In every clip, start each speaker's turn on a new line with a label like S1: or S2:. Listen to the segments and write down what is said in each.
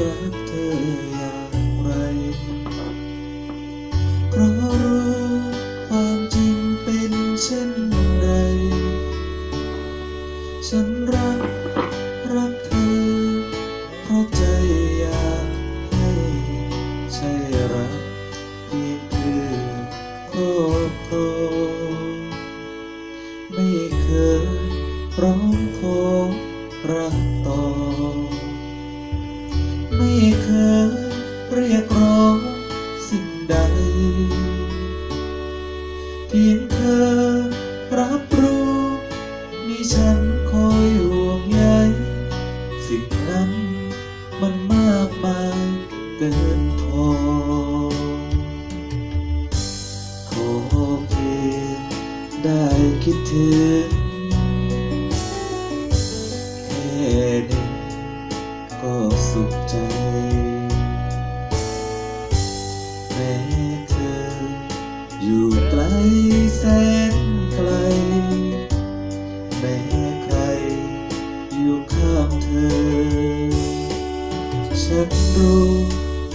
S1: รักเธออย่างไร เพราะรู้ความจริงเป็นเช่นไร ฉันรัก รักเธอ เพราะใจอยากให้ใช่รักเพียงคือครอบครอไม่เคยร้องขอรักต่อ ไม่เคยเรียกร้องสิ่งใด เพียงเธอรับรู้มีฉันคอยห่วงใยสิ่งนั้นมันมากมายเกินพอ ขอเพียงได้คิดถึง สุขใจ แม้เธอ อยู่ไกลแสนไกล แม้ใคร อยู่ข้างเธอ ฉันรู้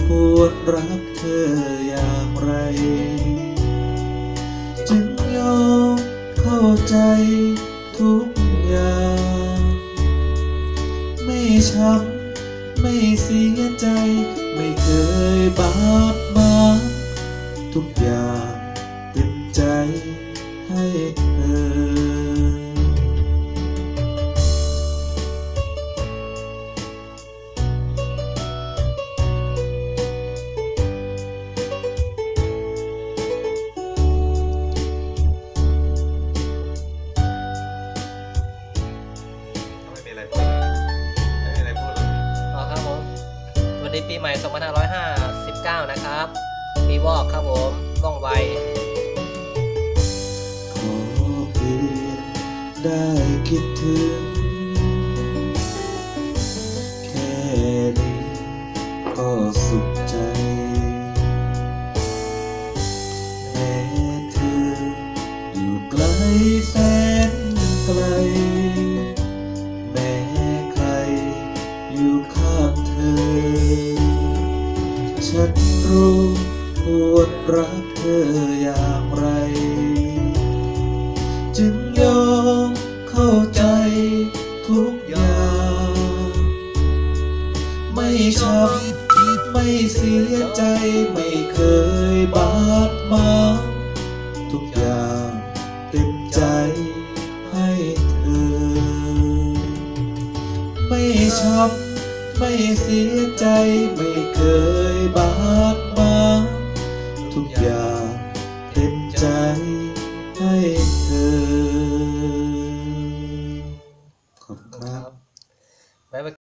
S1: ควรรักเธออย่างไร จึงยอมเข้าใจทุกอย่าง ไม่ช้ำ เสียใจ ไม่เคยบาดหมางทุกอย่างเต็มใจให้เธอ
S2: สวัสดีปีใหม่ 2559 นะครับ ปีวอกครับผมว่องไว
S1: ขอเพียงได้คิดถึง แค่นี้ก็สุขใจ แม้เธออยู่ไกลแสน ฉันรู้ควรรักเธออย่างไร จึงยอมเข้าใจทุกอย่าง ไม่ช้ำไม่เสียใจไม่เคยบาดหมางทุกอย่างเต็มใจให้เธอ ไม่ช้ำไม่เสียใจไม่เคย ทุกอย่างเต็มใจให้เธอ